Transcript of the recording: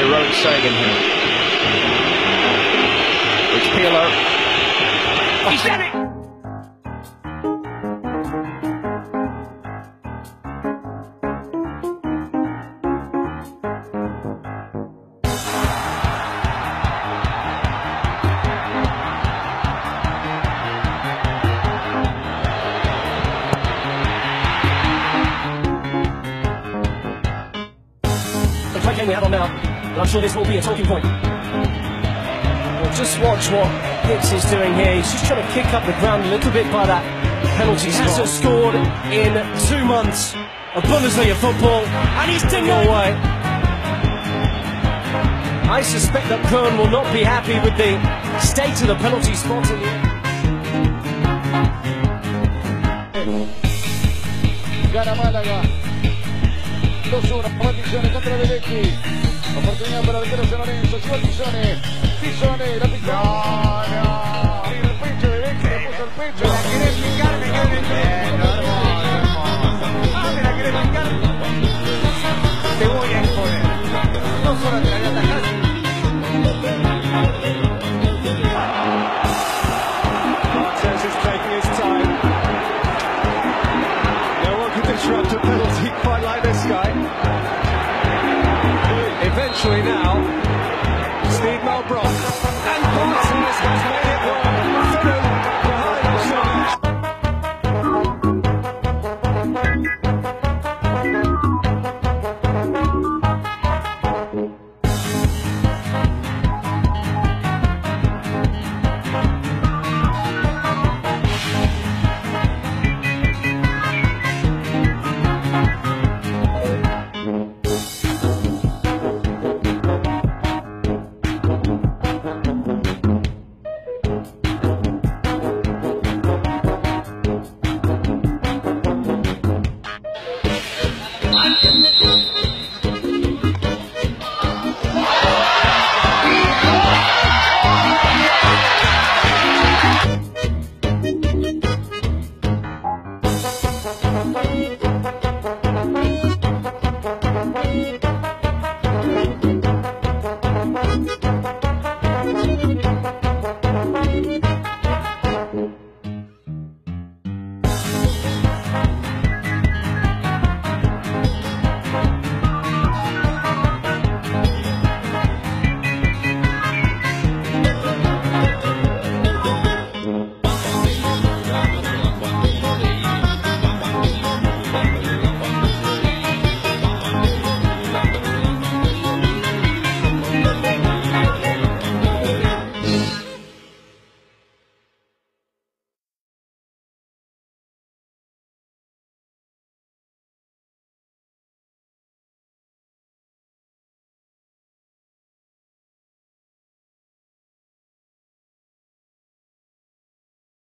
Sagan here. It's Peeler. He's done it! Tracking we have on now, I'm sure this will be a talking point. Well, just watch what Hicks is doing here. He's just trying to kick up the ground a little bit by that penalty. He hasn't scored in two months of Bundesliga football, and he's denied away. I suspect that Kern will not be happy with the state of the penalty spot in the. Gana Málaga. 2-1. Maldizione contra De Vecchi. Oportunidad para arquero San Lorenzo. Llegó el Pisone. Pisone. La picó. No, no. Mira el pecho de Vecchi. Le puso el pecho. ¿Me la querés picar? Me quedo en el Ah, me la querés picar. Te voy a exponer. Dos horas te la voy a atajar. Says he's taking his time. No one can disrupt a penalty quite like this Actually now, Steve Melbrook and Barton, this guy's Thank you.